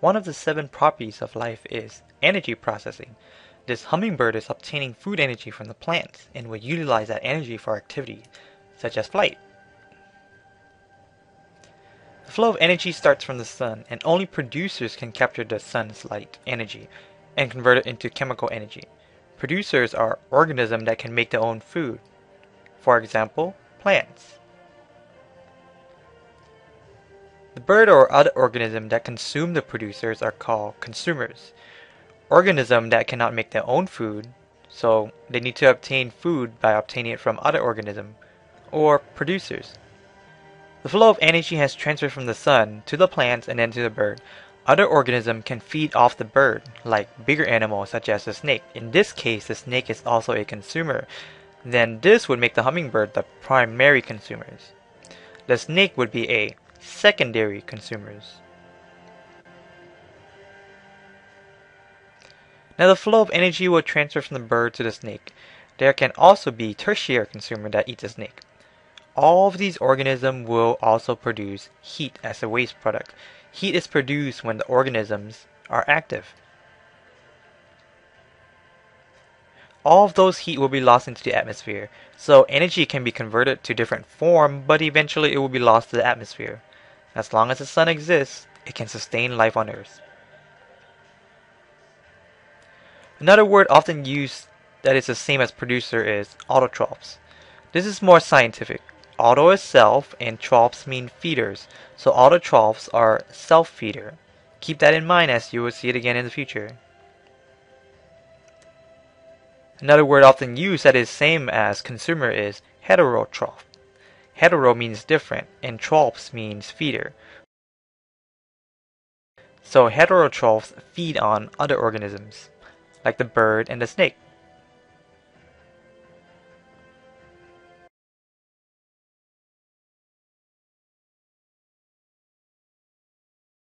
One of the seven properties of life is energy processing. This hummingbird is obtaining food energy from the plants and will utilize that energy for activity such as flight. The flow of energy starts from the sun, and only producers can capture the sun's light energy and convert it into chemical energy. Producers are organisms that can make their own food. For example, plants. The bird or other organism that consume the producers are called consumers. Organisms that cannot make their own food, so they need to obtain food by obtaining it from other organisms, or producers. The flow of energy has transferred from the sun to the plants and then to the bird. Other organisms can feed off the bird, like bigger animals such as the snake. In this case, the snake is also a consumer. Then this would make the hummingbird the primary consumers. The snake would be a secondary consumers. Now the flow of energy will transfer from the bird to the snake. There can also be tertiary consumer that eats a snake. All of these organisms will also produce heat as a waste product. Heat is produced when the organisms are active. All of those heat will be lost into the atmosphere, so energy can be converted to different form, but eventually it will be lost to the atmosphere. As long as the sun exists, it can sustain life on Earth. Another word often used that is the same as producer is autotrophs. This is more scientific. Auto is self and trophs mean feeders, so autotrophs are self-feeder. Keep that in mind as you will see it again in the future. Another word often used that is same as consumer is heterotroph. Hetero means different and trophs means feeder. So heterotrophs feed on other organisms, like the bird and the snake.